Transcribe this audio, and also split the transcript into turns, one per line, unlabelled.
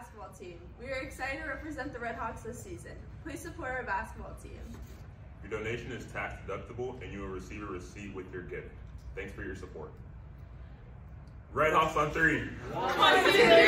basketball team. We are excited to represent the Red Hawks this season. Please support our basketball team.
Your donation is tax deductible and you will receive a receipt with your gift. Thanks for your support. Red Hawks on three.
One, two, three!